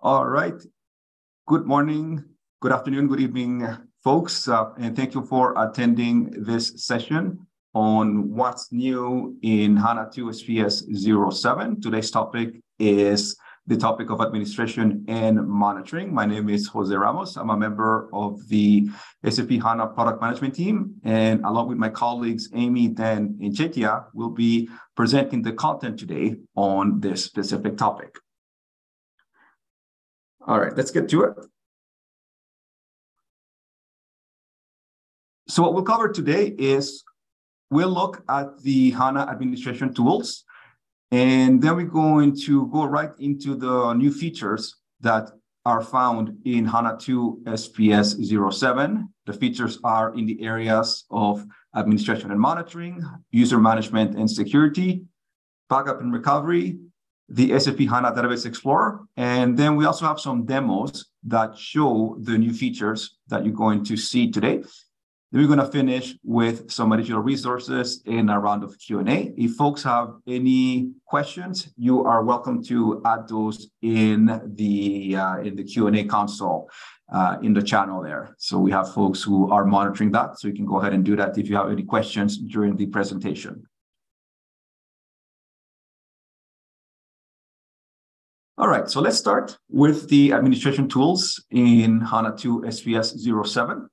All right. Good morning, good afternoon, good evening, folks, uh, and thank you for attending this session on what's new in HANA 2 SPS 07. Today's topic is the topic of administration and monitoring. My name is Jose Ramos. I'm a member of the SAP HANA product management team, and along with my colleagues Amy, Dan, and Chaitya, we'll be presenting the content today on this specific topic. All right, let's get to it. So what we'll cover today is we'll look at the HANA administration tools, and then we're going to go right into the new features that are found in HANA 2 SPS 07. The features are in the areas of administration and monitoring, user management and security, backup and recovery, the SAP HANA Database Explorer. And then we also have some demos that show the new features that you're going to see today. Then we're going to finish with some additional resources and a round of Q&A. If folks have any questions, you are welcome to add those in the uh, in the Q&A console uh, in the channel there. So we have folks who are monitoring that, so you can go ahead and do that if you have any questions during the presentation. All right, so let's start with the administration tools in HANA 2 SPS 07.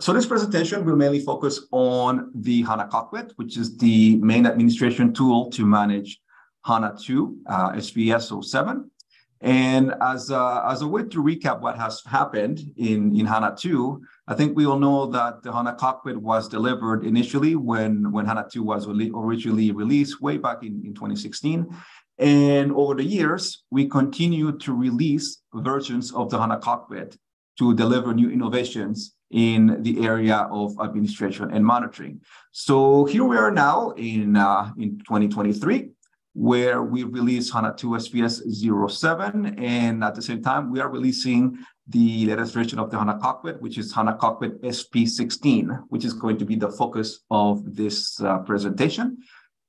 So this presentation will mainly focus on the HANA Cockpit, which is the main administration tool to manage HANA 2 uh, SPS 07. And as a, as a way to recap what has happened in, in HANA 2, I think we all know that the HANA Cockpit was delivered initially when, when HANA 2 was originally released way back in, in 2016. And over the years, we continue to release versions of the HANA cockpit to deliver new innovations in the area of administration and monitoring. So here we are now in, uh, in 2023, where we release HANA 2 SPS 07. And at the same time, we are releasing the latest version of the HANA cockpit, which is HANA cockpit SP16, which is going to be the focus of this uh, presentation.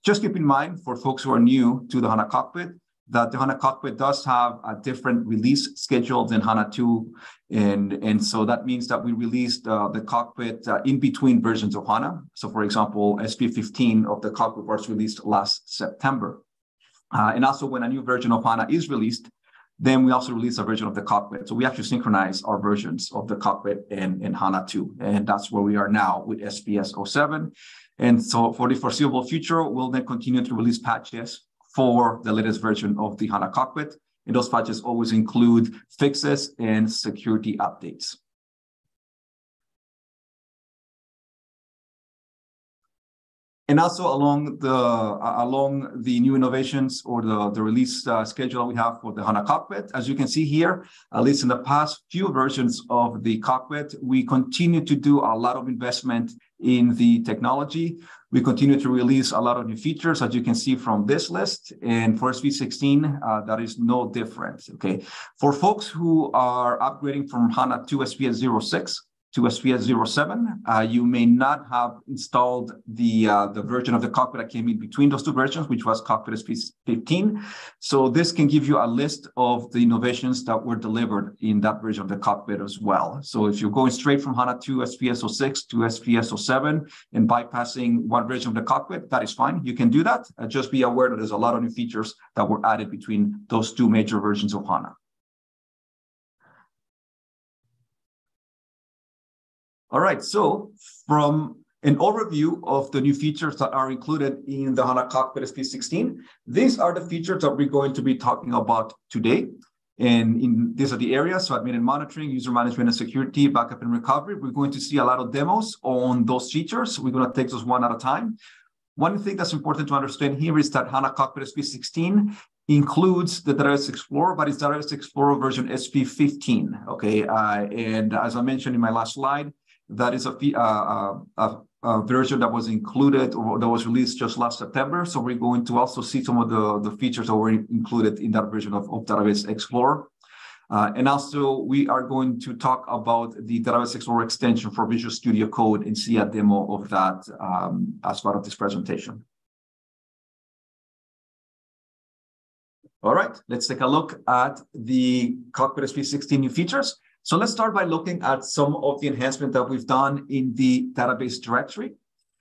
Just keep in mind for folks who are new to the HANA cockpit that the HANA cockpit does have a different release schedule than HANA 2. And, and so that means that we released uh, the cockpit uh, in between versions of HANA. So for example, SP15 of the cockpit was released last September. Uh, and also when a new version of HANA is released, then we also release a version of the cockpit. So we actually synchronize our versions of the cockpit and, and HANA 2. And that's where we are now with SPS 07. And so for the foreseeable future, we'll then continue to release patches for the latest version of the HANA cockpit. And those patches always include fixes and security updates. And also along the uh, along the new innovations or the, the release uh, schedule we have for the HANA cockpit, as you can see here, at least in the past few versions of the cockpit, we continue to do a lot of investment in the technology. We continue to release a lot of new features, as you can see from this list. And for SP16, uh, that is no different. Okay. For folks who are upgrading from HANA 2 SPS 06, to SPS 07. Uh, you may not have installed the, uh, the version of the cockpit that came in between those two versions, which was cockpit SPS 15. So this can give you a list of the innovations that were delivered in that version of the cockpit as well. So if you're going straight from HANA 2 SPS 06 to SPS 07 and bypassing one version of the cockpit, that is fine. You can do that. Uh, just be aware that there's a lot of new features that were added between those two major versions of HANA. All right, so from an overview of the new features that are included in the HANA Cockpit SP16, these are the features that we're going to be talking about today. And in these are the areas, so admin and monitoring, user management and security, backup and recovery. We're going to see a lot of demos on those features. We're going to take those one at a time. One thing that's important to understand here is that HANA Cockpit SP16 includes the Database Explorer, but it's Database Explorer version SP15. Okay, uh, and as I mentioned in my last slide, that is a, uh, a, a, version that was included or that was released just last September. So we're going to also see some of the, the features that were included in that version of, of Database Explorer. Uh, and also, we are going to talk about the Database Explorer extension for Visual Studio Code and see a demo of that um, as part of this presentation. All right, let's take a look at the Cockpit SP16 new features. So let's start by looking at some of the enhancement that we've done in the database directory.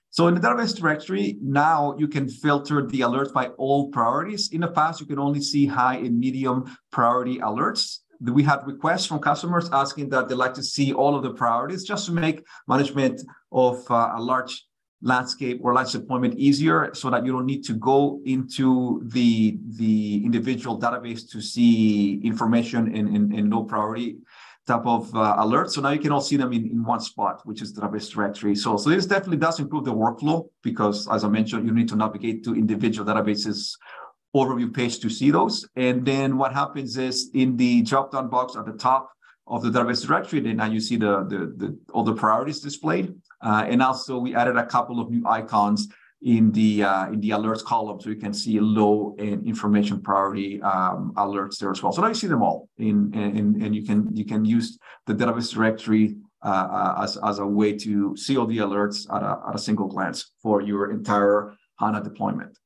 So in the database directory, now you can filter the alerts by all priorities. In the past, you can only see high and medium priority alerts. We had requests from customers asking that they like to see all of the priorities just to make management of uh, a large landscape or large deployment easier so that you don't need to go into the, the individual database to see information in, in, in low priority type of uh, alerts. So now you can all see them in, in one spot, which is the database directory. So, so this definitely does improve the workflow because, as I mentioned, you need to navigate to individual databases overview page to see those. And then what happens is in the drop-down box at the top of the database directory, then now you see the, the, the all the priorities displayed. Uh, and also we added a couple of new icons in the uh, in the alerts column, so you can see low and information priority um, alerts there as well. So now you see them all, in, in, and you can you can use the database directory uh, uh, as as a way to see all the alerts at a, at a single glance for your entire HANA deployment.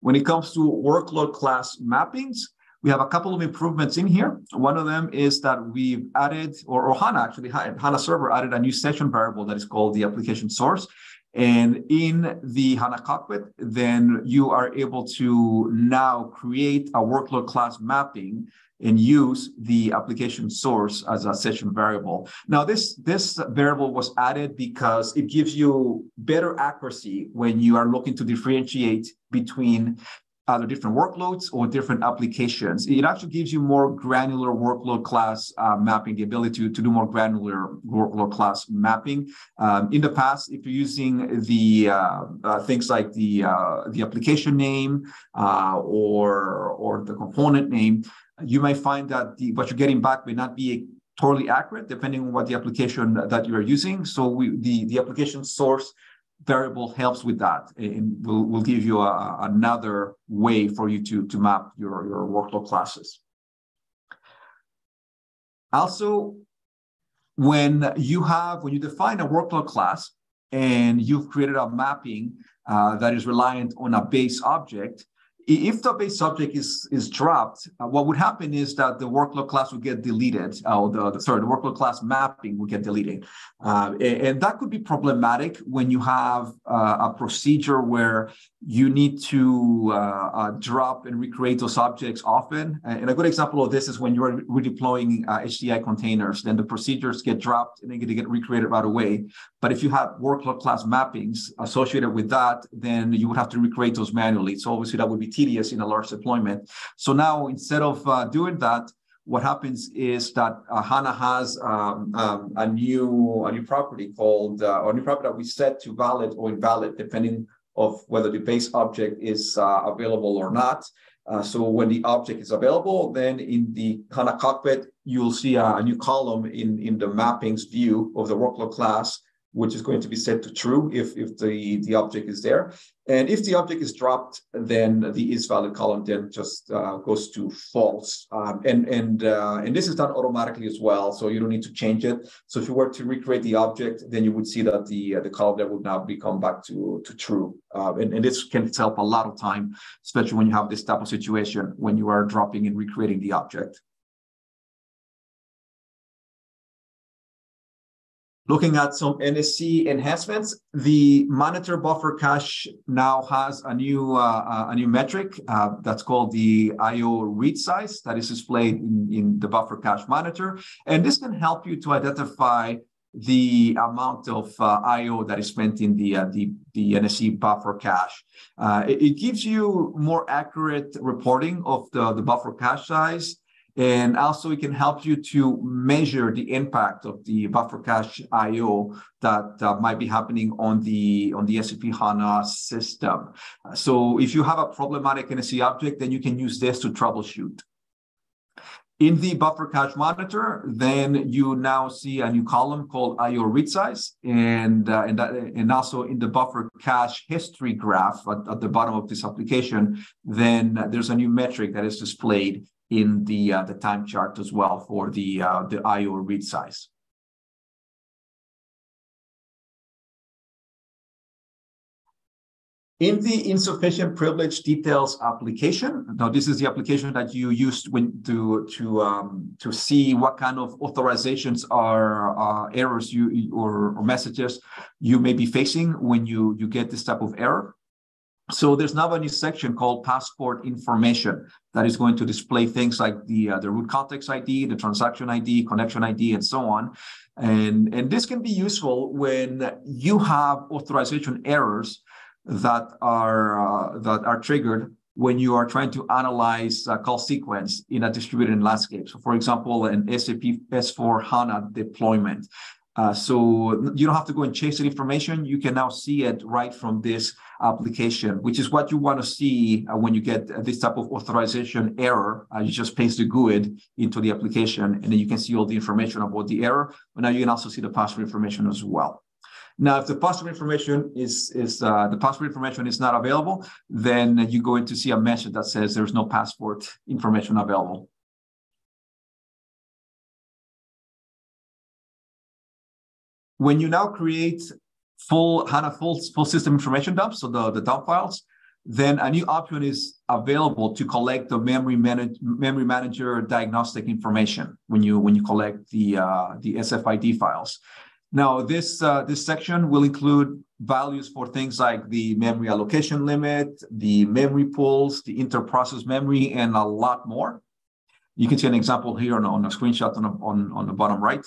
When it comes to workload class mappings, we have a couple of improvements in here. One of them is that we've added, or, or HANA actually, HANA Server added a new session variable that is called the application source. And in the HANA cockpit, then you are able to now create a workload class mapping and use the application source as a session variable. Now, this, this variable was added because it gives you better accuracy when you are looking to differentiate between either different workloads or different applications. It actually gives you more granular workload class uh, mapping, the ability to, to do more granular workload class mapping. Um, in the past, if you're using the uh, uh, things like the uh, the application name uh, or or the component name, you may find that the, what you're getting back may not be totally accurate depending on what the application that you are using. So we, the the application source variable helps with that and will will give you a, another way for you to, to map your, your workload classes. Also, when you have, when you define a workload class and you've created a mapping uh, that is reliant on a base object, if the base subject is is dropped, uh, what would happen is that the workload class would get deleted, uh, or the, the sorry, the workload class mapping would get deleted, uh, and, and, that could be problematic when you have uh, a procedure where you need to uh, uh, drop and recreate those objects often. And a good example of this is when you're redeploying HDI containers, then the procedures get dropped and they get to get recreated right away. But if you have workload class mappings associated with that, then you would have to recreate those manually. So obviously that would be tedious in a large deployment. So now instead of uh, doing that, what happens is that uh, HANA has um, um, a new a new property called uh, or a new property that we set to valid or invalid depending of whether the base object is uh, available or not. Uh, so when the object is available, then in the HANA cockpit, you'll see a, a new column in, in the mappings view of the workload class which is going to be set to true if, if the, the object is there. And if the object is dropped, then the is valid column then just uh, goes to false. Um, and and uh, and this is done automatically as well, so you don't need to change it. So if you were to recreate the object, then you would see that the uh, the column there would now become back to to true. Uh, and, and this can help a lot of time, especially when you have this type of situation when you are dropping and recreating the object. Looking at some NSE enhancements, the monitor buffer cache now has a new uh, uh, a new metric uh, that's called the IO read size that is displayed in, in the buffer cache monitor, and this can help you to identify the amount of uh, I/O that is spent in the uh, the, the NSE buffer cache. Uh, it, it, gives you more accurate reporting of the, the buffer cache size, and also it can help you to measure the impact of the buffer cache IO that uh, might be happening on the on the SAP HANA system. So if you have a problematic NSE object, then you can use this to troubleshoot. In the buffer cache monitor, then you now see a new column called IO read size, and uh, and, that, and also in the buffer cache history graph at, at the bottom of this application, then there's a new metric that is displayed in the uh, the time chart as well for the uh, the IO read size. In the insufficient privilege details application, now this is the application that you used when to to um, to see what kind of authorizations are uh, errors you or, or messages you may be facing when you you get this type of error. So there's now a new section called passport information that is going to display things like the uh, the root context ID, the transaction ID, connection ID, and so on. And, and this can be useful when you have authorization errors that are uh, that are triggered when you are trying to analyze a call sequence in a distributed landscape. So, for example, an SAP S/4HANA deployment. Uh, so you don't have to go and chase that information. You can now see it right from this application, which is what you want to see uh, when you get this type of authorization error. Uh, you just paste the GUID into the application, and then you can see all the information about the error. But now you can also see the password information as well. Now, if the password information is is uh, the password information is not available, then you're going to see a message that says there's no passport information available. When you now create full HANA full, full system information dumps, so the, the dump files, then a new option is available to collect the memory, manage, memory manager diagnostic information when you when you collect the uh, the SFID files. Now, this, uh, this section will include values for things like the memory allocation limit, the memory pools, the interprocess memory, and a lot more. You can see an example here on, on a screenshot on, on, on the bottom right.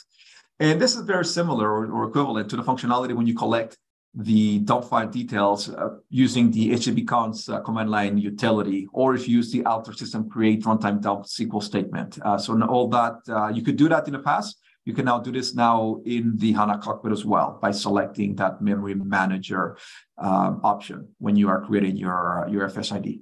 And this is very similar or, or equivalent to the functionality when you collect the dump file details uh, using the hdbcons uh, command line utility, or if you use the alter system create runtime dump SQL statement. Uh, so all that, uh, you could do that in the past, you can now do this now in the HANA cockpit as well by selecting that memory manager um, option when you are creating your, your FSID.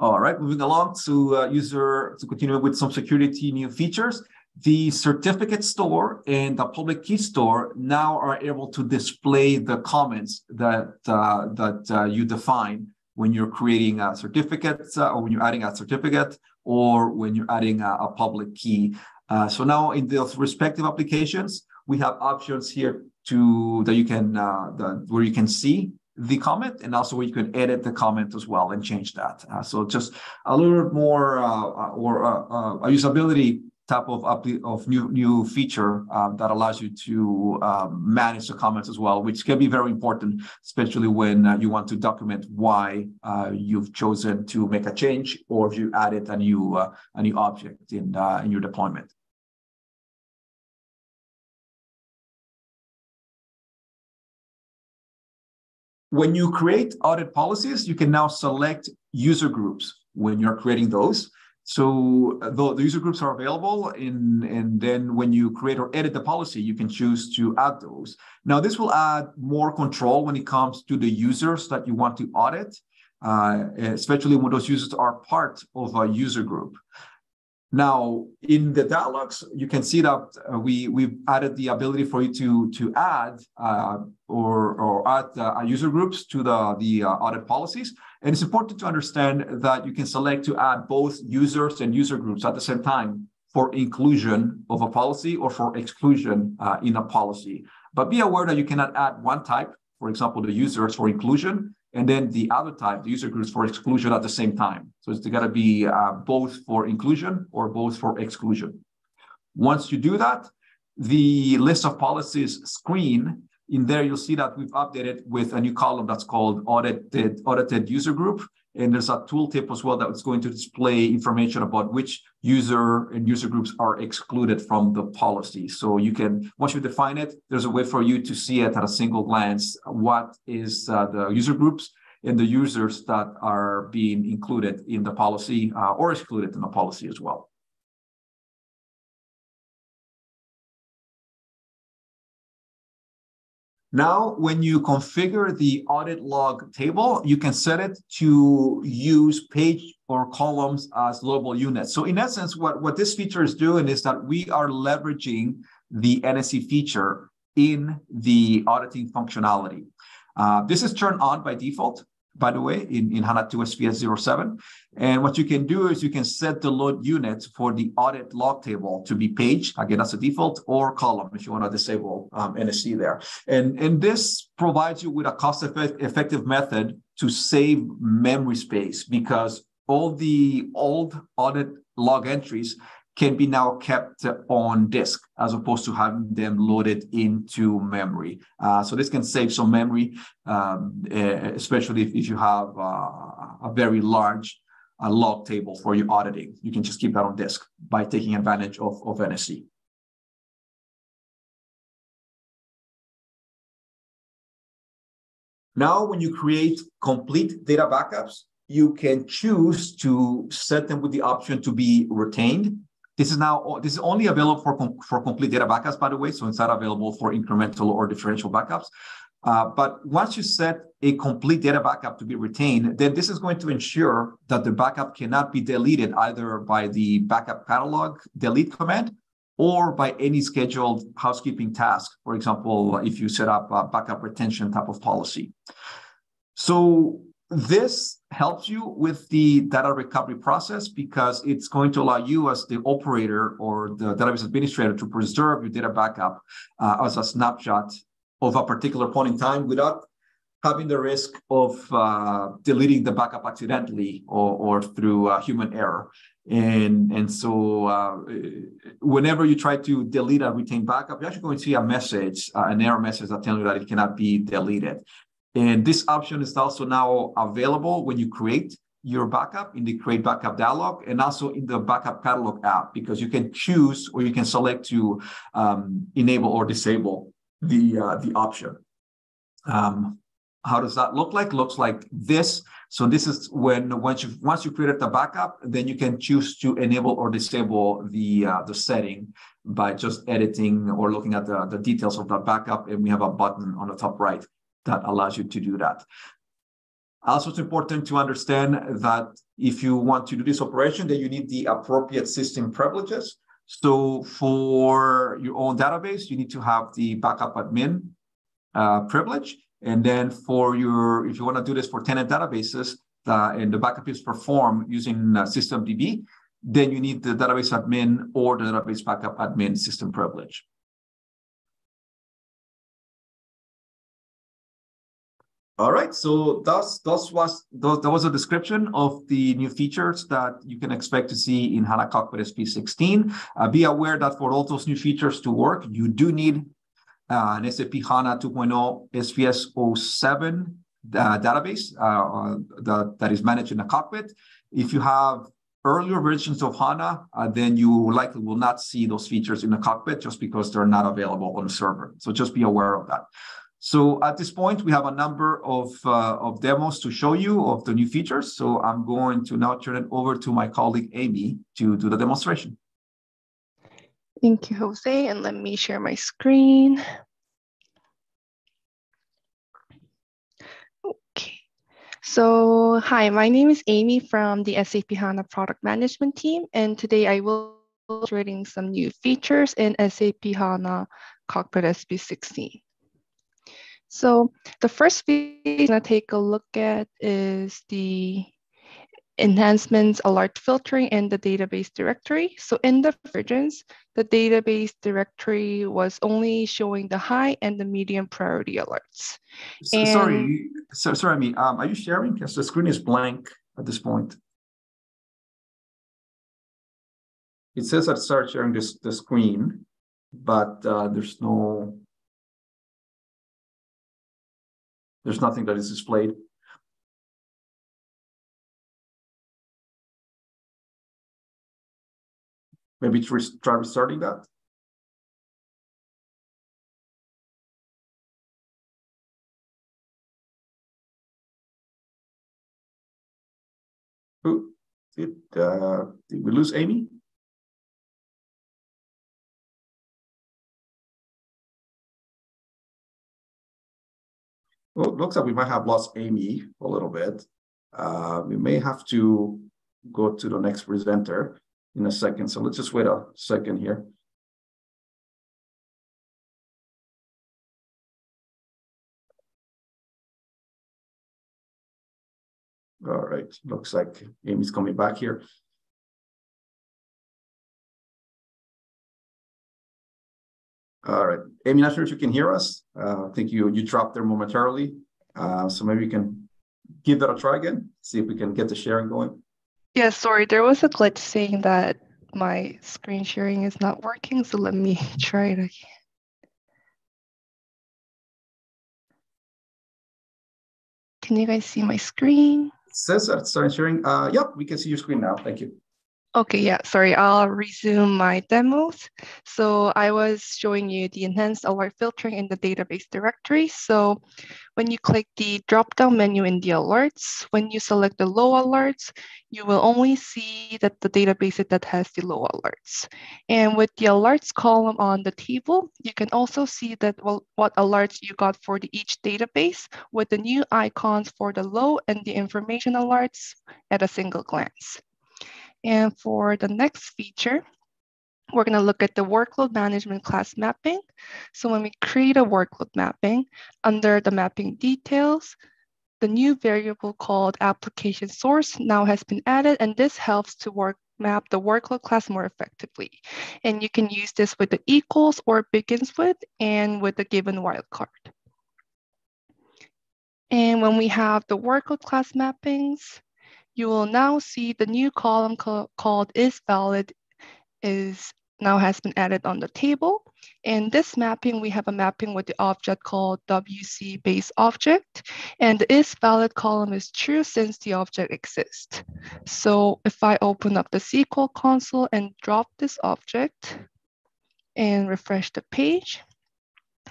All right, moving along to uh, user to continue with some security new features. The certificate store and the public key store now are able to display the comments that uh, that uh, you define when you're creating a certificate uh, or when you're adding a certificate or when you're adding a, a public key. Uh, so now in those respective applications, we have options here to that you can uh, the, where you can see the comment and also you can edit the comment as well and change that. Uh, so just a little bit more uh, uh, or a usability type of of new new feature um, that allows you to um, manage the comments as well, which can be very important, especially when uh, you want to document why uh, you've chosen to make a change or if you added a new uh, a new object in uh, in your deployment. When you create audit policies, you can now select user groups when you're creating those. So uh, the, the, user groups are available in, and then when you create or edit the policy, you can choose to add those. Now, this will add more control when it comes to the users that you want to audit, uh, especially when those users are part of a user group. Now, in the dialogues, you can see that uh, we, we've added the ability for you to, to add uh, or, or add uh, user groups to the, the uh, audit policies. And it's important to understand that you can select to add both users and user groups at the same time for inclusion of a policy or for exclusion uh, in a policy. But be aware that you cannot add one type, for example, the users for inclusion, and then the other type, the user groups for exclusion at the same time. So it's got to be uh, both for inclusion or both for exclusion. Once you do that, the list of policies screen in there, you'll see that we've updated with a new column that's called audited, audited user group. And there's a tooltip as well that's going to display information about which user and user groups are excluded from the policy. So you can, once you define it, there's a way for you to see it at a single glance, what is uh, the user groups and the users that are being included in the policy uh, or excluded in the policy as well. Now, when you configure the audit log table, you can set it to use page or columns as loadable units. So in essence, what, what this feature is doing is that we are leveraging the NSE feature in the auditing functionality. Uh, this is turned on by default. By the way, in, in HANA 2 SPS 07. And what you can do is you can set the load unit for the audit log table to be page, again, as a default, or column if you want to disable um, NSE there. And, and this provides you with a cost effective method to save memory space because all the old audit log entries can be now kept on disk as opposed to having them loaded into memory. Uh, so this can save some memory, um, eh, especially if, if you have uh, a very large uh, log table for your auditing. You can just keep that on disk by taking advantage of, of NSE. Now, when you create complete data backups, you can choose to set them with the option to be retained this is now this is only available for, for complete data backups, by the way, so it's not available for incremental or differential backups. Uh, but once you set a complete data backup to be retained, then this is going to ensure that the backup cannot be deleted either by the backup catalog delete command or by any scheduled housekeeping task. For example, if you set up a backup retention type of policy. So this helps you with the data recovery process because it's going to allow you as the operator or the database administrator to preserve your data backup uh, as a snapshot of a particular point in time without having the risk of uh, deleting the backup accidentally or, or through uh, human error. And, and so uh, whenever you try to delete a retained backup, you're actually going to see a message, uh, an error message that tells you that it cannot be deleted. And this option is also now available when you create your backup in the create backup dialog and also in the backup catalog app because you can choose or you can select to um, enable or disable the uh, the option. Um, how does that look like? Looks like this. So this is when once you once you created the backup, then you can choose to enable or disable the uh, the setting by just editing or looking at the, the details of that backup. And we have a button on the top right that allows you to do that. Also, it's important to understand that if you want to do this operation, then you need the appropriate system privileges. So for your own database, you need to have the backup admin uh, privilege. And then for your, if you want to do this for tenant databases, uh, and the backup is performed using uh, systemdb, then you need the database admin or the database backup admin system privilege. All right, so that's that's was that was a description of the new features that you can expect to see in HANA Cockpit SP16. Uh, be aware that for all those new features to work, you do need uh, an SAP HANA 2.0 SPS 07 uh, database uh, uh, that, that is managed in the cockpit. If you have earlier versions of HANA, uh, then you likely will not see those features in the cockpit just because they're not available on the server. So just be aware of that. So at this point, we have a number of, uh, of demos to show you of the new features. So I'm going to now turn it over to my colleague, Amy, to do the demonstration. Thank you, Jose. And let me share my screen. Okay. So hi, my name is Amy from the SAP HANA product management team. And today I will be demonstrating some new features in SAP HANA Cockpit SP16. So the first video I'm gonna take a look at is the enhancements alert filtering in the database directory. So in the versions, the database directory was only showing the high and the medium priority alerts. So, and, sorry, so, sorry, me. Um, are you sharing? Because the screen is blank at this point. It says I start sharing this the screen, but uh, there's no There's nothing that is displayed. Maybe try restarting that. Who did, uh, did we lose Amy? Well, looks like we might have lost Amy a little bit. Uh, we may have to go to the next presenter in a second. So let's just wait a second here. All right, looks like Amy's coming back here. All right, Amy, not sure if you can hear us. Uh, I think you you dropped there momentarily. Uh, so maybe you can give that a try again, see if we can get the sharing going. Yeah, sorry, there was a glitch saying that my screen sharing is not working, so let me try it again. Can you guys see my screen? It says that it's starting sharing. Uh, yep, we can see your screen now. Thank you. Okay, yeah, sorry, I'll resume my demos. So I was showing you the enhanced alert filtering in the database directory. So when you click the drop-down menu in the alerts, when you select the low alerts, you will only see that the database that has the low alerts. And with the alerts column on the table, you can also see that well, what alerts you got for the each database with the new icons for the low and the information alerts at a single glance. And for the next feature, we're going to look at the workload management class mapping. So when we create a workload mapping, under the mapping details, the new variable called application source now has been added, and this helps to work map the workload class more effectively. And you can use this with the equals or begins with and with the given wildcard. And when we have the workload class mappings, you will now see the new column called is valid is now has been added on the table. In this mapping, we have a mapping with the object called WC base object, and the is valid column is true since the object exists. So if I open up the SQL console and drop this object and refresh the page,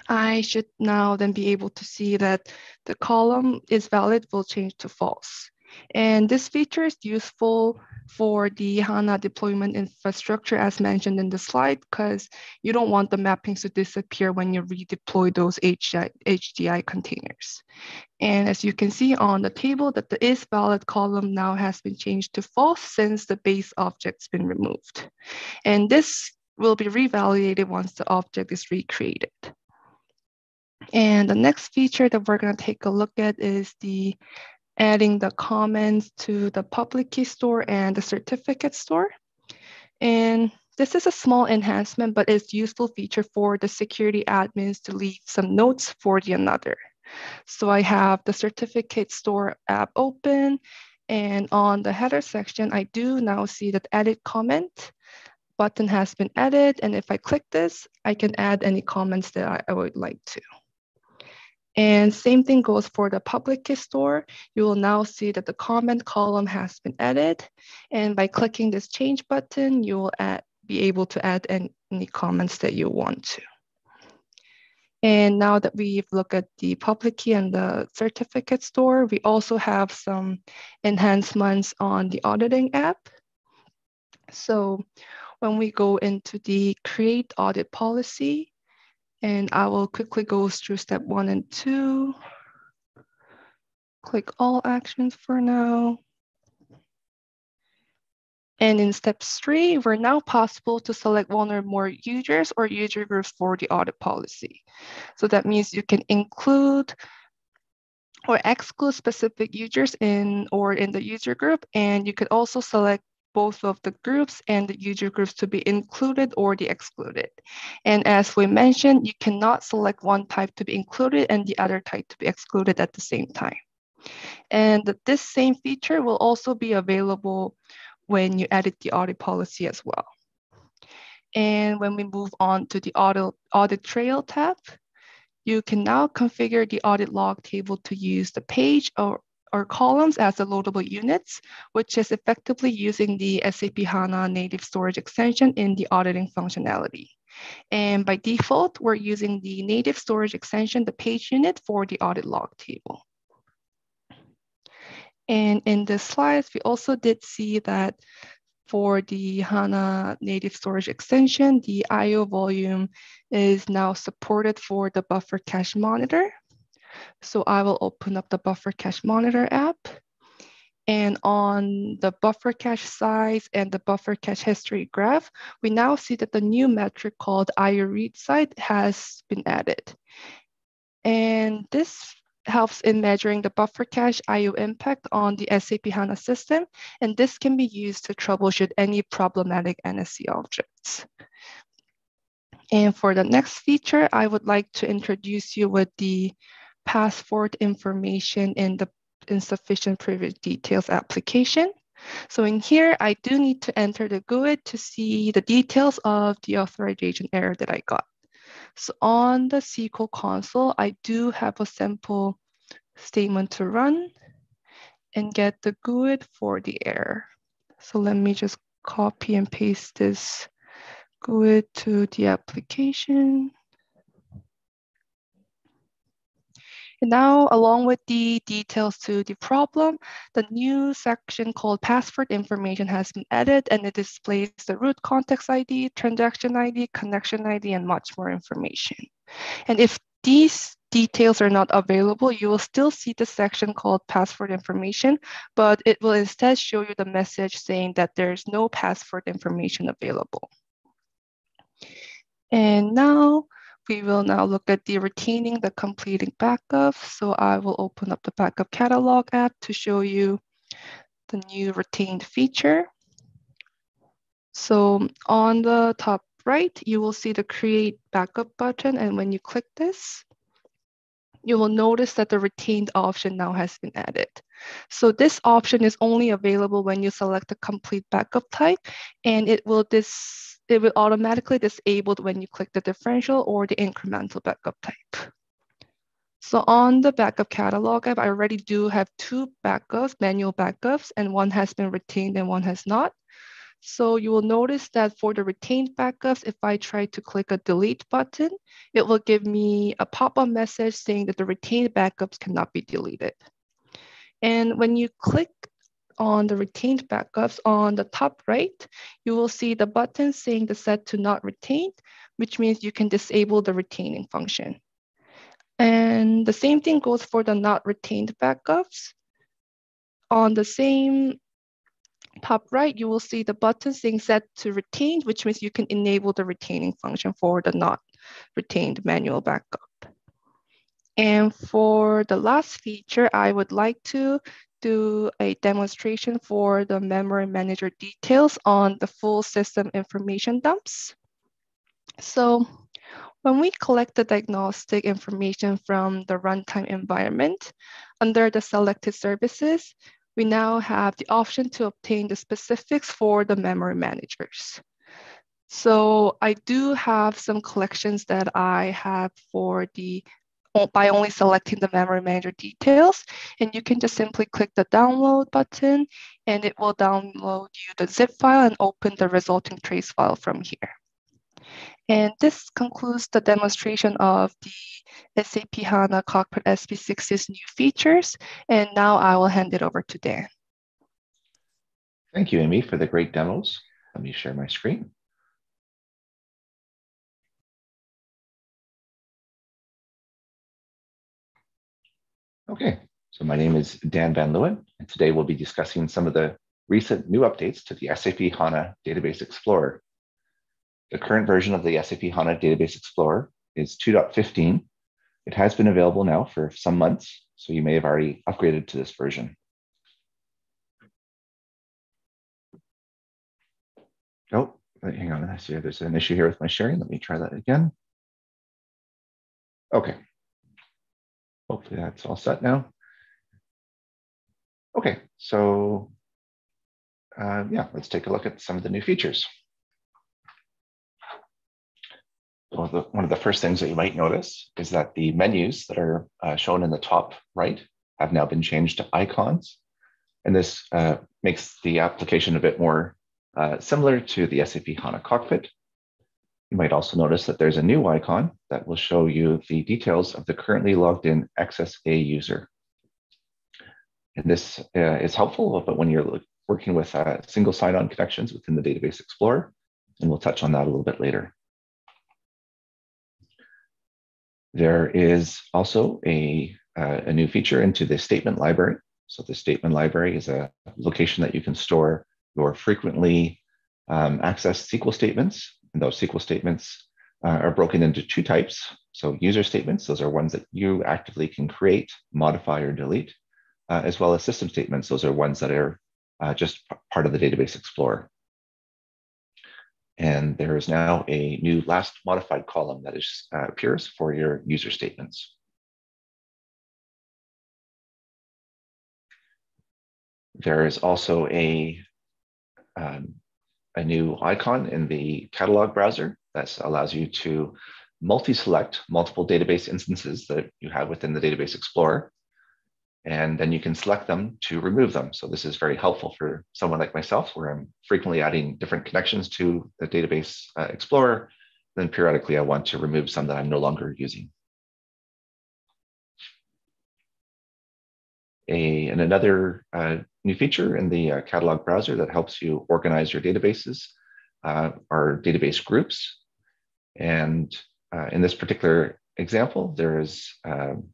I should now then be able to see that the column is valid will change to false. And this feature is useful for the HANA deployment infrastructure as mentioned in the slide, because you don't want the mappings to disappear when you redeploy those HDI, HDI containers. And as you can see on the table that the is valid column now has been changed to false since the base object's been removed. And this will be revalidated once the object is recreated. And the next feature that we're going to take a look at is the adding the comments to the public key store and the certificate store. And this is a small enhancement, but it's useful feature for the security admins to leave some notes for the another. So I have the certificate store app open and on the header section, I do now see that edit comment button has been added. And if I click this, I can add any comments that I, I would like to. And same thing goes for the public key store. You will now see that the comment column has been added. And by clicking this change button, you will add, be able to add any, any comments that you want to. And now that we've looked at the public key and the certificate store, we also have some enhancements on the auditing app. So when we go into the create audit policy, and I will quickly go through step one and two. Click all actions for now. And in step three, we're now possible to select one or more users or user groups for the audit policy. So that means you can include or exclude specific users in or in the user group. And you could also select both of the groups and the user groups to be included or the excluded. And as we mentioned, you cannot select one type to be included and the other type to be excluded at the same time. And this same feature will also be available when you edit the audit policy as well. And when we move on to the audit, audit trail tab, you can now configure the audit log table to use the page or or columns as the loadable units, which is effectively using the SAP HANA native storage extension in the auditing functionality. And by default, we're using the native storage extension, the page unit for the audit log table. And in the slides, we also did see that for the HANA native storage extension, the IO volume is now supported for the buffer cache monitor, so I will open up the buffer cache monitor app. And on the buffer cache size and the buffer cache history graph, we now see that the new metric called IO read size has been added. And this helps in measuring the buffer cache IO impact on the SAP HANA system, and this can be used to troubleshoot any problematic NSE objects. And for the next feature, I would like to introduce you with the passport information in the insufficient privilege details application. So in here, I do need to enter the GUID to see the details of the authorization error that I got. So on the SQL console, I do have a simple statement to run and get the GUID for the error. So let me just copy and paste this GUID to the application. And now, along with the details to the problem, the new section called password information has been added and it displays the root context ID, transaction ID, connection ID, and much more information. And if these details are not available, you will still see the section called password information, but it will instead show you the message saying that there's no password information available. And now we will now look at the retaining the completing backup. So I will open up the backup catalog app to show you the new retained feature. So on the top right, you will see the create backup button. And when you click this, you will notice that the retained option now has been added. So this option is only available when you select the complete backup type and it will this it will automatically disable when you click the differential or the incremental backup type. So on the backup catalog app, I already do have two backups, manual backups, and one has been retained and one has not. So you will notice that for the retained backups, if I try to click a delete button, it will give me a pop-up message saying that the retained backups cannot be deleted. And when you click on the retained backups on the top right, you will see the button saying the set to not retained, which means you can disable the retaining function. And the same thing goes for the not retained backups. On the same top right, you will see the button saying set to retained, which means you can enable the retaining function for the not retained manual backup. And for the last feature, I would like to do a demonstration for the memory manager details on the full system information dumps. So when we collect the diagnostic information from the runtime environment, under the selected services, we now have the option to obtain the specifics for the memory managers. So I do have some collections that I have for the by only selecting the memory manager details. And you can just simply click the download button and it will download you the zip file and open the resulting trace file from here. And this concludes the demonstration of the SAP HANA Cockpit SP6's new features. And now I will hand it over to Dan. Thank you, Amy, for the great demos. Let me share my screen. Okay, so my name is Dan Van Leeuwen, and today we'll be discussing some of the recent new updates to the SAP HANA Database Explorer. The current version of the SAP HANA Database Explorer is 2.15. It has been available now for some months, so you may have already upgraded to this version. Oh, hang on, I see there's an issue here with my sharing. Let me try that again. Okay, Hopefully that's all set now. Okay, so uh, yeah, let's take a look at some of the new features. So the, one of the first things that you might notice is that the menus that are uh, shown in the top right have now been changed to icons. And this uh, makes the application a bit more uh, similar to the SAP HANA Cockpit, you might also notice that there's a new icon that will show you the details of the currently logged in XSA user. And this uh, is helpful, but when you're working with uh, single sign-on connections within the Database Explorer, and we'll touch on that a little bit later. There is also a, uh, a new feature into the statement library. So the statement library is a location that you can store your frequently um, accessed SQL statements and those SQL statements uh, are broken into two types. So user statements, those are ones that you actively can create, modify, or delete, uh, as well as system statements. Those are ones that are uh, just part of the Database Explorer. And there is now a new last modified column that is, uh, appears for your user statements. There is also a, um, a new icon in the catalog browser that allows you to multi-select multiple database instances that you have within the Database Explorer. And then you can select them to remove them. So this is very helpful for someone like myself, where I'm frequently adding different connections to the Database uh, Explorer. Then periodically I want to remove some that I'm no longer using. A, and another uh, new feature in the uh, catalog browser that helps you organize your databases uh, are database groups. And uh, in this particular example, there is, um,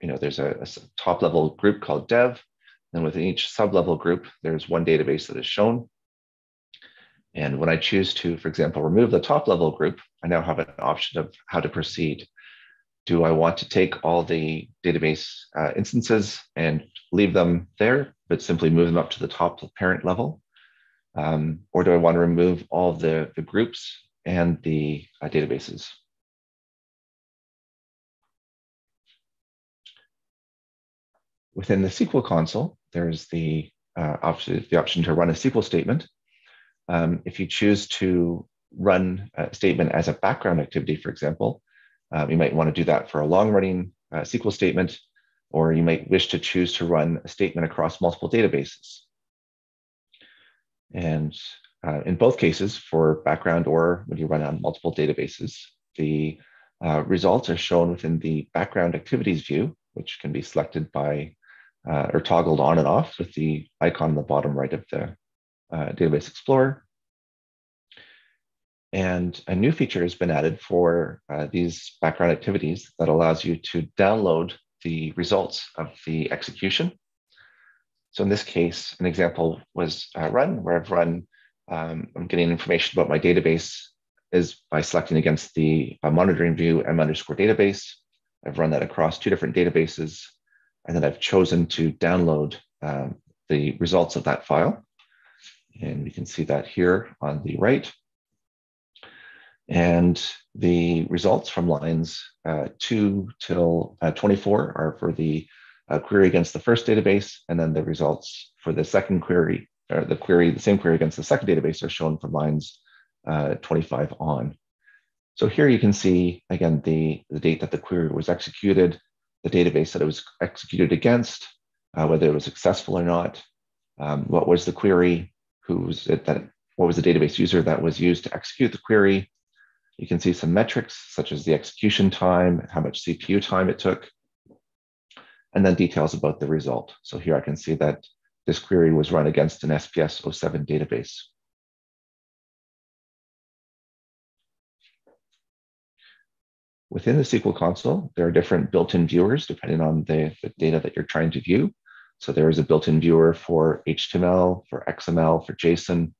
you know, there's a, a, top level group called dev. And within each sub-level group, there's one database that is shown. And when I choose to, for example, remove the top level group, I now have an option of how to proceed. Do I want to take all the database uh, instances and leave them there, but simply move them up to the top parent level? Um, or do I want to remove all the, the groups and the uh, databases? Within the SQL console, there's the, uh, option, the option to run a SQL statement. Um, if you choose to run a statement as a background activity, for example, um, you might want to do that for a long running uh, SQL statement, or you might wish to choose to run a statement across multiple databases. And uh, in both cases, for background or when you run on multiple databases, the uh, results are shown within the background activities view, which can be selected by uh, or toggled on and off with the icon in the bottom right of the uh, Database Explorer. And a new feature has been added for uh, these background activities that allows you to download the results of the execution. So in this case, an example was uh, run where I've run, um, I'm getting information about my database is by selecting against the uh, monitoring view m underscore database. I've run that across two different databases and then I've chosen to download um, the results of that file. And we can see that here on the right. And the results from lines uh, 2 till uh, 24 are for the uh, query against the first database, and then the results for the second query, or the query, the same query against the second database are shown from lines uh, 25 on. So here you can see, again, the, the date that the query was executed, the database that it was executed against, uh, whether it was successful or not, um, what was the query, who was it that, what was the database user that was used to execute the query. You can see some metrics such as the execution time, how much CPU time it took, and then details about the result. So here I can see that this query was run against an SPS 07 database. Within the SQL console, there are different built-in viewers depending on the, the data that you're trying to view. So there is a built-in viewer for HTML, for XML, for JSON.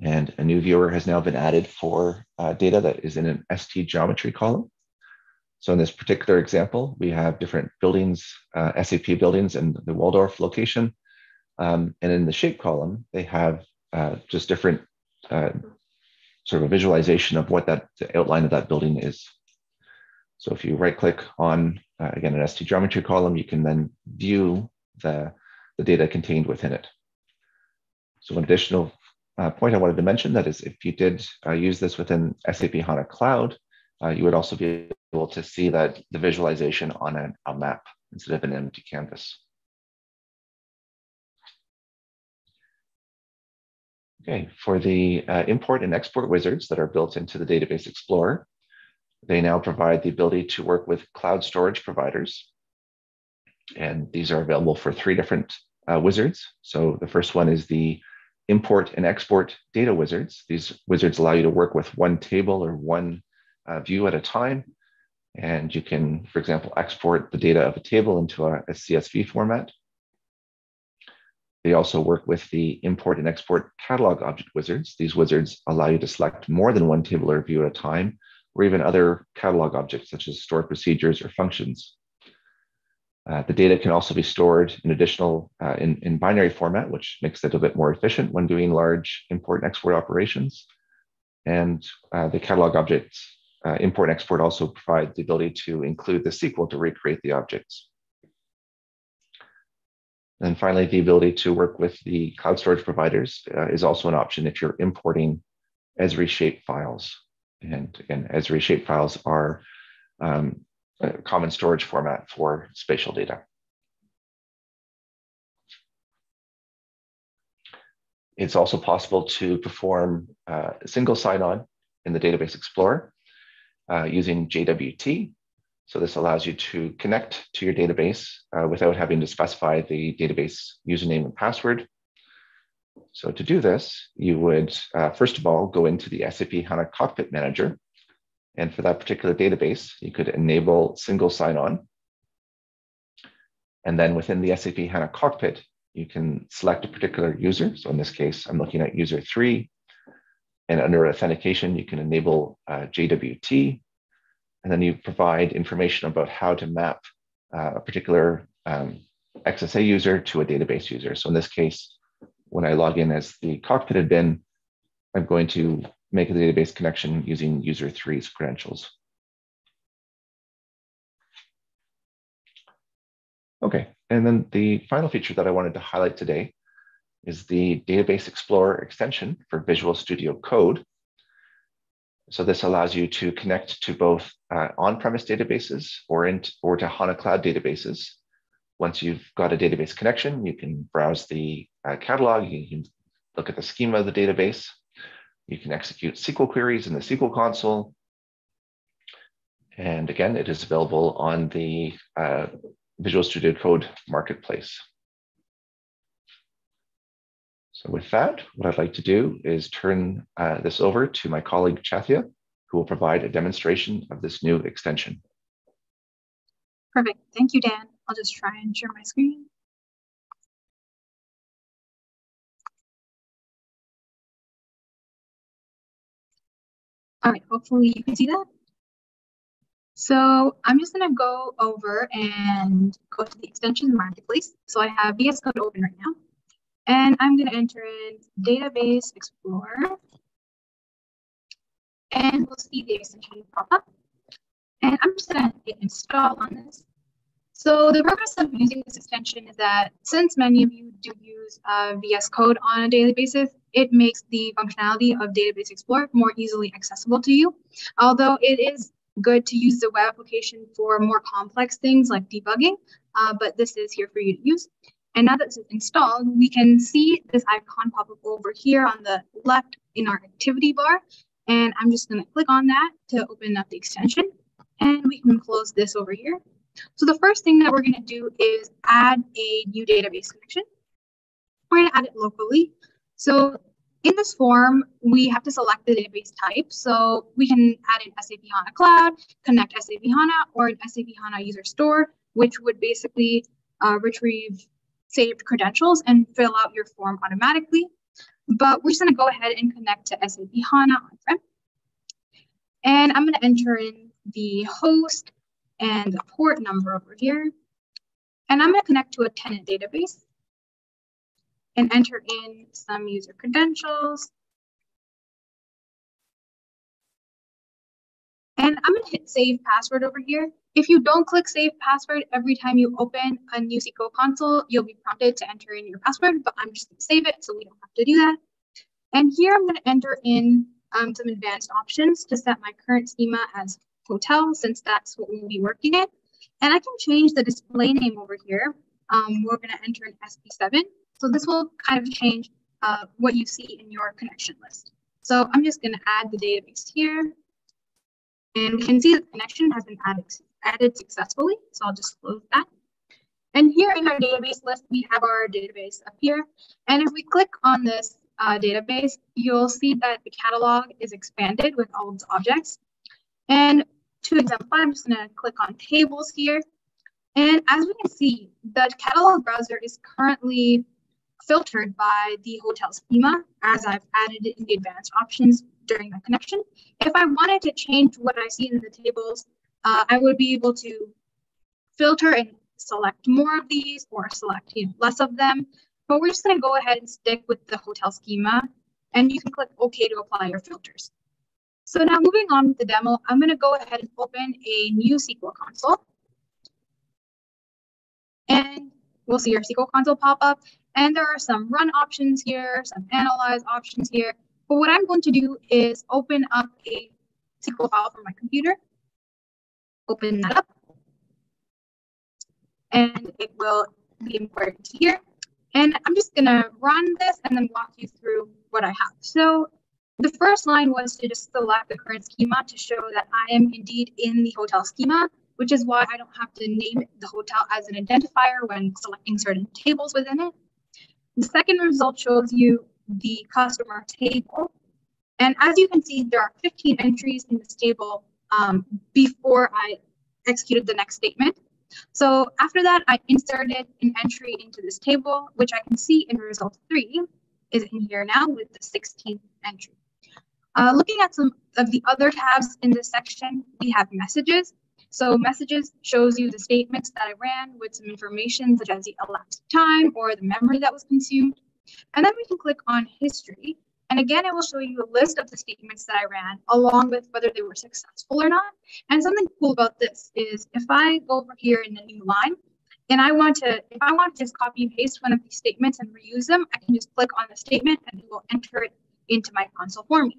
And a new viewer has now been added for uh, data that is in an ST geometry column. So in this particular example, we have different buildings, uh, SAP buildings in the Walldorf location. Um, and in the shape column, they have uh, just different uh, sort of a visualization of what that outline of that building is. So if you right click on, uh, again, an ST geometry column, you can then view the, the data contained within it. So an additional uh, point I wanted to mention that is if you did uh, use this within SAP HANA Cloud, uh, you would also be able to see that the visualization on a, a map instead of an empty canvas. Okay, for the uh, import and export wizards that are built into the Database Explorer, they now provide the ability to work with cloud storage providers. And these are available for three different uh, wizards. So the first one is the import and export data wizards. These wizards allow you to work with one table or one uh, view at a time. And you can, for example, export the data of a table into a, a CSV format they also work with the import and export catalog object wizards. These wizards allow you to select more than one table or view at a time, or even other catalog objects such as stored procedures or functions. Uh, the data can also be stored in additional uh, in, in binary format, which makes it a bit more efficient when doing large import and export operations. And uh, the catalog objects uh, import and export also provide the ability to include the SQL to recreate the objects. And finally, the ability to work with the cloud storage providers uh, is also an option if you're importing Esri shape files. And again, Esri shape files are um, a common storage format for spatial data. It's also possible to perform uh, single sign-on in the Database Explorer uh, using JWT. So this allows you to connect to your database uh, without having to specify the database username and password. So to do this, you would, uh, first of all, go into the SAP HANA Cockpit Manager. And for that particular database, you could enable single sign-on. And then within the SAP HANA Cockpit, you can select a particular user. So in this case, I'm looking at user three. And under authentication, you can enable uh, JWT. And then you provide information about how to map uh, a particular um, XSA user to a database user. So in this case, when I log in as the cockpit admin, I'm going to make a database connection using user three's credentials. Okay, and then the final feature that I wanted to highlight today is the Database Explorer extension for Visual Studio Code. So this allows you to connect to both uh, on-premise databases or, in, or to HANA Cloud databases. Once you've got a database connection, you can browse the uh, catalog, you can look at the schema of the database, you can execute SQL queries in the SQL console. And again, it is available on the uh, Visual Studio Code Marketplace. So with that, what I'd like to do is turn uh, this over to my colleague Chaitya, who will provide a demonstration of this new extension. Perfect. Thank you, Dan. I'll just try and share my screen. All right, hopefully you can see that. So I'm just gonna go over and go to the extension marketplace. So I have VS Code open right now. And I'm gonna enter in Database Explorer. And we'll see the extension pop up. And I'm just gonna hit install on this. So the purpose of using this extension is that since many of you do use uh, VS Code on a daily basis, it makes the functionality of Database Explorer more easily accessible to you. Although it is good to use the web application for more complex things like debugging, uh, but this is here for you to use. And now that it's installed, we can see this icon pop up over here on the left in our activity bar. And I'm just going to click on that to open up the extension. And we can close this over here. So the first thing that we're going to do is add a new database connection. We're going to add it locally. So in this form, we have to select the database type. So we can add an SAP HANA Cloud, connect SAP HANA, or an SAP HANA user store, which would basically uh, retrieve saved credentials and fill out your form automatically. But we're just going to go ahead and connect to SAP HANA on-prem. And I'm going to enter in the host and the port number over here. And I'm going to connect to a tenant database and enter in some user credentials. And I'm going to hit save password over here. If you don't click save password every time you open a new SQL console, you'll be prompted to enter in your password, but I'm just going to save it so we don't have to do that. And here I'm going to enter in um, some advanced options to set my current schema as hotel since that's what we'll be working in. And I can change the display name over here. Um, we're going to enter an SP7. So this will kind of change uh, what you see in your connection list. So I'm just going to add the database here. And we can see the connection has been added, added successfully. So I'll just close that. And here in our database list, we have our database up here. And if we click on this uh, database, you'll see that the catalog is expanded with all its objects. And to exemplify, I'm just going to click on tables here. And as we can see, the catalog browser is currently filtered by the hotel schema as I've added it in the advanced options during the connection. If I wanted to change what I see in the tables, uh, I would be able to filter and select more of these or select you know, less of them. But we're just going to go ahead and stick with the hotel schema and you can click OK to apply your filters. So now moving on with the demo, I'm going to go ahead and open a new SQL console. And we'll see our SQL console pop up. And there are some run options here, some analyze options here. But what I'm going to do is open up a SQL file from my computer. Open that up. And it will be imported here. And I'm just going to run this and then walk you through what I have. So the first line was to just select the current schema to show that I am indeed in the hotel schema, which is why I don't have to name the hotel as an identifier when selecting certain tables within it. The second result shows you the customer table. And as you can see, there are 15 entries in this table um, before I executed the next statement. So after that, I inserted an entry into this table, which I can see in result three is in here now with the 16th entry. Uh, looking at some of the other tabs in this section, we have messages. So messages shows you the statements that I ran with some information such as the elapsed time or the memory that was consumed. And then we can click on history. And again, it will show you a list of the statements that I ran along with whether they were successful or not. And something cool about this is if I go over here in the new line, and I want to, if I want to just copy and paste one of these statements and reuse them, I can just click on the statement and it will enter it into my console for me.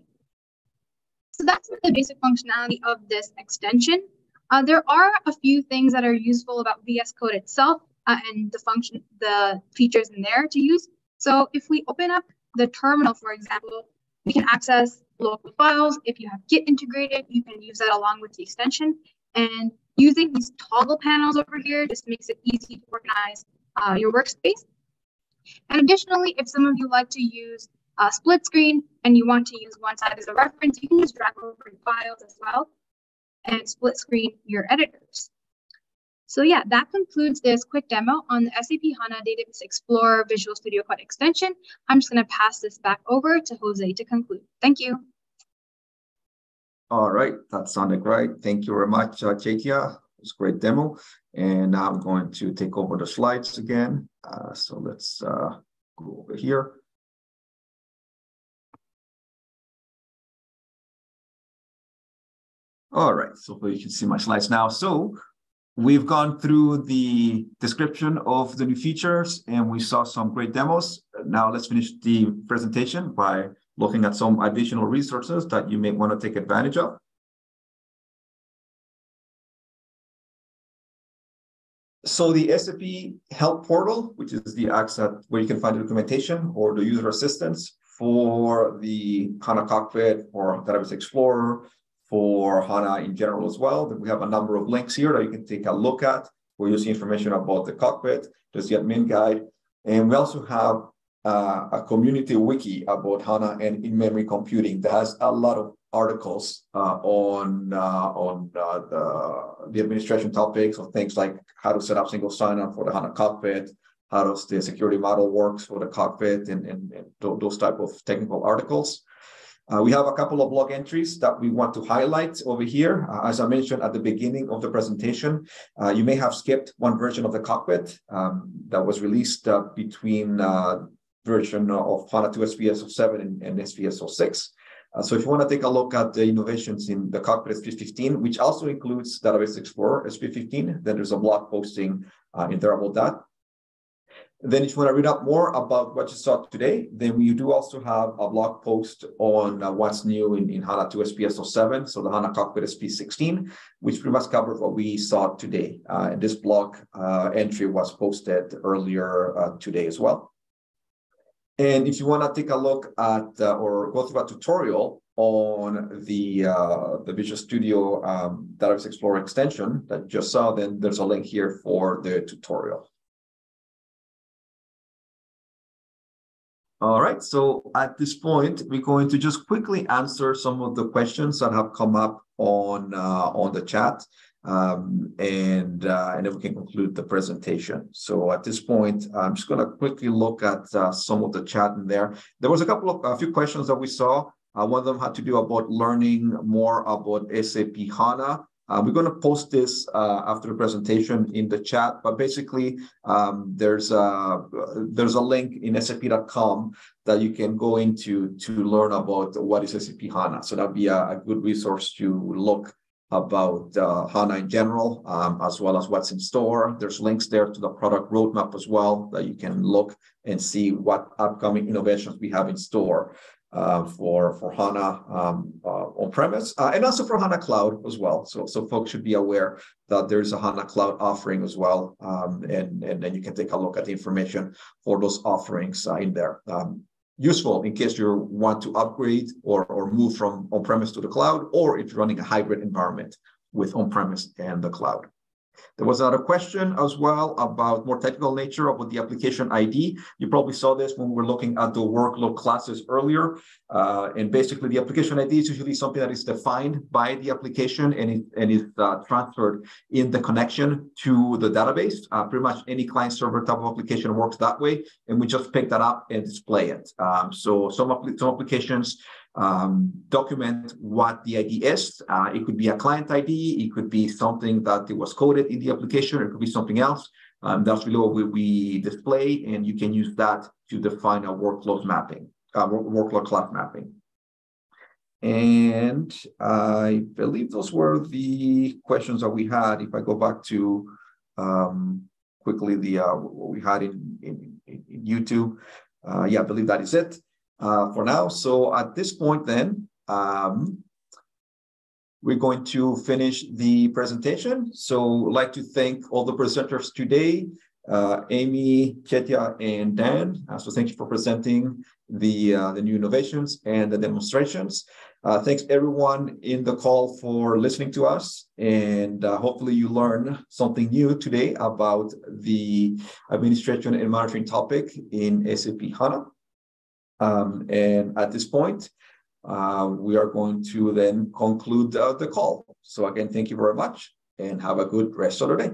So that's the basic functionality of this extension. Uh, there are a few things that are useful about VS Code itself uh, and the function, the features in there to use. So if we open up the terminal, for example, we can access local files. If you have Git integrated, you can use that along with the extension. And using these toggle panels over here just makes it easy to organize uh, your workspace. And additionally, if some of you like to use a split screen and you want to use one side as a reference, you can just drag over files as well and split screen your editors. So yeah, that concludes this quick demo on the SAP HANA Database Explorer Visual Studio Code extension. I'm just going to pass this back over to Jose to conclude. Thank you. All right, that sounded great. Thank you very much, uh, Chaitya. It was a great demo. And now I'm going to take over the slides again. Uh, so let's uh, go over here. All right, so you can see my slides now. So we've gone through the description of the new features and we saw some great demos. Now let's finish the presentation by looking at some additional resources that you may want to take advantage of. So the SAP Help Portal, which is the access where you can find the documentation or the user assistance for the HANA Cockpit or Database Explorer for HANA in general as well. We have a number of links here that you can take a look at where you see information about the cockpit. There's the admin guide. And we also have uh, a community wiki about HANA and in-memory computing that has a lot of articles uh, on uh, on uh, the, the administration topics of things like how to set up single sign-on for the HANA cockpit, how does the security model works for the cockpit, and, and, and those type of technical articles. Uh, we have a couple of blog entries that we want to highlight over here. Uh, as I mentioned at the beginning of the presentation, uh, you may have skipped one version of the cockpit um, that was released uh, between uh, version of HANA 2 SPS 07 and, and SPS 06. Uh, so if you want to take a look at the innovations in the cockpit SP15, which also includes Database Explorer SP15, then there's a blog posting in there about that. Then if you want to read up more about what you saw today, then we do also have a blog post on uh, what's new in, in HANA 2 SPS 07, so the HANA Cockpit SP16, which pretty much covers what we saw today. Uh, this blog uh, entry was posted earlier uh, today as well. And if you want to take a look at uh, or go through a tutorial on the uh, the Visual Studio um, Database Explorer extension that you just saw, then there's a link here for the tutorial. All right, so at this point, we're going to just quickly answer some of the questions that have come up on uh, on the chat, um, and uh, and then we can conclude the presentation. So at this point, I'm just going to quickly look at uh, some of the chat in there. There was a couple of a few questions that we saw Uh, one of them had to do about learning more about SAP HANA. Uh, we're going to post this uh, after the presentation in the chat, but basically um, there's a there's a link in SAP.com that you can go into to learn about what is SAP HANA. So that'd be a, a good resource to look about uh, HANA in general, um, as well as what's in store. There's links there to the product roadmap as well that you can look and see what upcoming innovations we have in store uh, for for HANA um, uh, on premise uh, and also for HANA Cloud as well. So so folks should be aware that there's a HANA Cloud offering as well, um, and and then you can take a look at the information for those offerings uh, in there. Um, useful in case you want to upgrade or, or move from on-premise to the cloud, or if you're running a hybrid environment with on-premise and the cloud. There was another question as well about more technical nature about the application ID. You probably saw this when we were looking at the workload classes earlier. Uh, and basically, the application ID is usually something that is defined by the application and it and is uh, transferred in the connection to the database. Uh, pretty much any client server type of application works that way, and we just pick that up and display it. Um, so some, some applications um, document what the ID is. Uh, it could be a client ID, it could be something that it was coded in the application, it could be something else. Um, that's really what we, we, display, and you can use that to define a workload mapping, uh, workload class mapping. And I believe those were the questions that we had. If I go back to um, quickly the uh, what we had in, in, in YouTube, uh, yeah, I believe that is it uh, for now. So at this point then, um, we're going to finish the presentation. So I'd like to thank all the presenters today, uh, Amy, Chaitya, and Dan. So thank you for presenting the, uh, the new innovations and the demonstrations. Uh, thanks everyone in the call for listening to us. And uh, hopefully you learn something new today about the administration and monitoring topic in SAP HANA. Um, and at this point, uh, we are going to then conclude uh, the call. So again, thank you very much and have a good rest of the day.